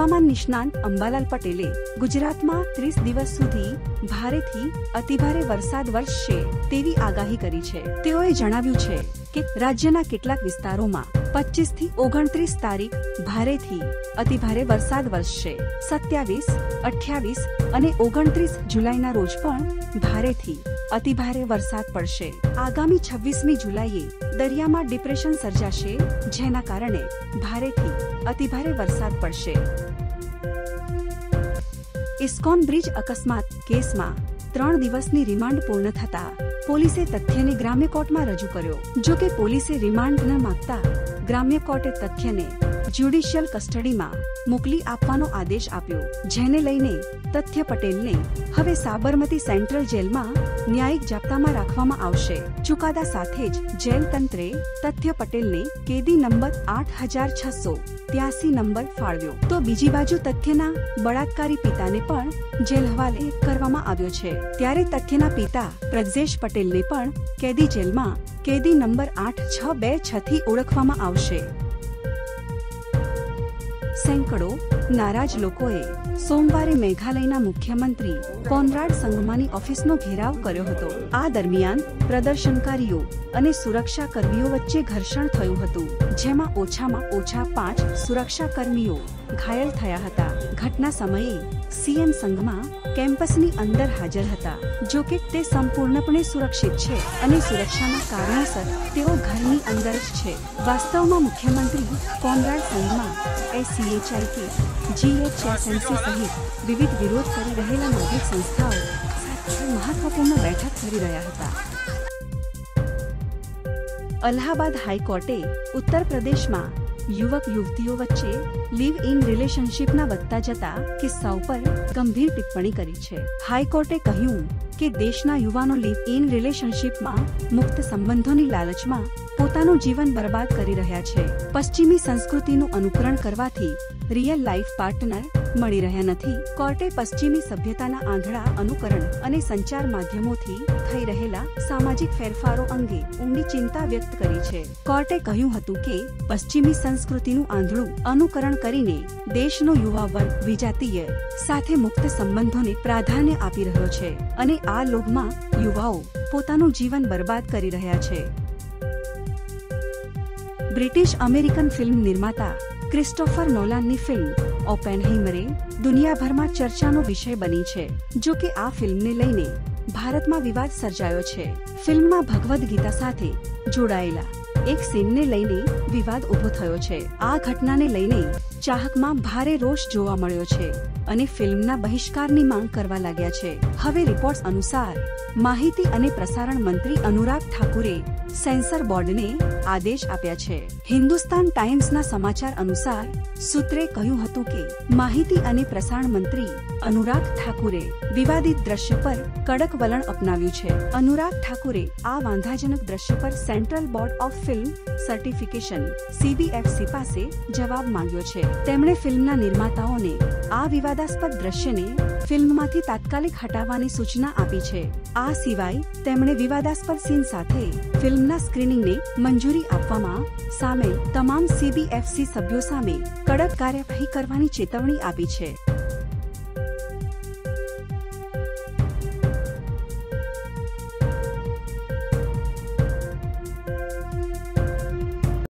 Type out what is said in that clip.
હવામાન નિષ્ણાંત અંબાલાલ પટેલે ગુજરાતમાં ત્રીસ દિવસ સુધી ભારેથી અતિભારે વરસાદ વરસશે તેવી આગાહી કરી છે. તેઓએ જણાવ્યું છે કે રાજ્યના કેટલાક વિસ્તારોમાં પચીસથી ઓગણત્રીસ તારીખ ભારેથી અતિભારે વરસાદ વરસશે. સત્યાવીસ, અઠ્યાવીસ અને ઓગણત્રીસ જુલાઈના રોજ પણ ભારેથી અતિભારે વરસાદ પડશે. આગામી છવ્વીસમી જુલાઈએ દરિયામાં ડિપ્રેશન સર્જાશે, જેના કારણે ભારેથી અતિભારે વરસાદ પડશે. ઇસ્કોન બ્રિજ અકસ્માત કેસમાં ત્રણ દિવસની રિમાન્ડ પૂર્ણ થતા પોલીસે તથ્યને ગ્રામ્ય કોર્ટમાં રજૂ કર્યો જો કે પોલીસે રિમાન્ડ ન માંગતા ગ્રામ્ય કોર્ટે તથ્યને જ્યુડિશિયલ કસ્ટડીમાં મોકલી આપવાનો આદેશ આપ્યો, જેને લઈને તથ્ય પટેલને હવે સાબરમતી સેન્ટ્રલ જેલમાં ન્યાયિક જાપ્તામાં રાખવામાં આવશે. ચુકાદા સાથે જ જેલ તંત્રે તથ્ય પટેલને કેદી નંબર આઠ હજાર છસો ત્યાસી નંબર ફાળવ્યો. તો બીજી બાજુ તથ્યના બળાત્કારી પિતાને પણ જેલ હવાલે કરવામાં આવ્યો છે. ત્યારે તથ્યના પિતા પ્રજેશ પટેલને પણ કેદી જેલમાં કેદી નંબર આઠ છ બે છથી ઓળખવામાં આવશે. સેંકડો નારાજ લોકોએ સોમવારે મેઘાલયના મુખ્યમંત્રી કોનરાડ સંઘમાની ઓફિસનો ઘેરાવ કર્યો હતો. આ દરમિયાન પ્રદર્શનકારીઓ અને સુરક્ષા કર્મીઓ વચ્ચે ઘર્ષણ થયું હતું, જેમાં ઓછામાં ઓછા પાંચ સુરક્ષા કર્મીઓ ઘાયલ થયા હતા. ઘટના સમયે સીએમ સંઘમાં કેમ્પસની અંદર હાજર હતા, જો કે તે સંપૂર્ણપણે સુરક્ષિત છે અને સુરક્ષાના કારણોસર તેઓ ઘરની અંદર જ છે. વાસ્તવમાં મુખ્યમંત્રી કોનરાડ સંઘમાં એસસીએચઆઈ કે જીએચએસએનસી સહિત વિવિધ વિરોધ કરી રહેલા નાગરિક સંસ્થાઓ સાથે મહત્વપૂર્ણ બેઠક કરી રહ્યા હતા. અલ્હાબાદ હાઈકોર્ટે ઉત્તર પ્રદેશમાં યુવક યુવતીઓ વચ્ચે લિવ ઇન રિલેશનશિપના વધતા જતા કિસ્સાઓ પર ગંભીર ટિપ્પણી કરી છે. હાઈકોર્ટે કહ્યું કે દેશના યુવાનો લિવ ઇન રિલેશનશિપમાં મુક્ત સંબંધોની લાલચમાં પોતાનું જીવન બરબાદ કરી રહ્યા છે. પશ્ચિમી સંસ્કૃતિનું અનુકરણ કરવાથી રિયલ લાઈફ પાર્ટનર મળી રહ્યા નથી. કોર્ટે પશ્ચિમી સભ્યતાના આંધળા અનુકરણ અને સંચાર માધ્યમોથી થઈ રહેલા સામાજિક ફેરફારો અંગે ઊંડી ચિંતા વ્યક્ત કરી છે. કોર્ટે કહ્યું હતું કે, પશ્ચિમી સંસ્કૃતિનું આંધળું અનુકરણ કરીને દેશનો યુવા વર્ગ વિજાતીય સાથે મુક્ત સંબંધોને પ્રાધાન્ય આપી રહ્યો છે અને આ લોભમાં યુવાઓ પોતાનું જીવન બરબાદ કરી રહ્યા છે. બ્રિટિશ અમેરિકન ફિલ્મ નિર્માતા ક્રિસ્ટોફર નોલાનની ફિલ્મ ઓપેનહેમરે દુનિયાભરમાં ચર્ચાનો વિષય બની છે, જો કે આ ફિલ્મને લઈને ભારતમાં વિવાદ સર્જાયો છે. ફિલ્મમાં ભગવદ્ ગીતા સાથે જોડાયેલા એક સીનને લઈને વિવાદ ઊભો થયો છે. આ ઘટનાને લઈને ચાહકમાં ભારે રોષ જોવા મળ્યો છે અને ફિલ્મના બહિષ્કારની માંગ કરવા લાગ્યા છે. હવે રિપોર્ટ્સ અનુસાર માહિતી અને પ્રસારણ મંત્રી અનુરાગ ઠાકુરે સેન્સર બોર્ડને આદેશ આપ્યા છે. હિન્દુસ્તાન ટાઈમ્સના સમાચાર અનુસાર, સૂત્રે કહ્યું હતું કે, માહિતી અને પ્રસારણ મંત્રી અનુરાગ ઠાકુરે વિવાદિત દ્રશ્ય પર કડક વલણ અપનાવ્યું છે. અનુરાગ ઠાકુરે આ વાંધાજનક દ્રશ્ય પર central board of film certification CBFC પાસે જવાબ માંગ્યો છે. તેમણે ફિલ્મના નિર્માતાઓને આ વિવાદાસ્પદ દ્રશ્યને ફિલ્મમાંથી તાત્કાલિક હટાવવાની સૂચના આપી છે. આ સિવાય, તેમણે વિવાદાસ્પદ સીન સાથે ફિલ્મના સ્ક્રીનિંગને મંજૂરી આપવામાં સામેલ તમામ સીબીએફસી સભ્યો સામે કડક કાર્યવાહી કરવાની ચેતવણી આપી છે.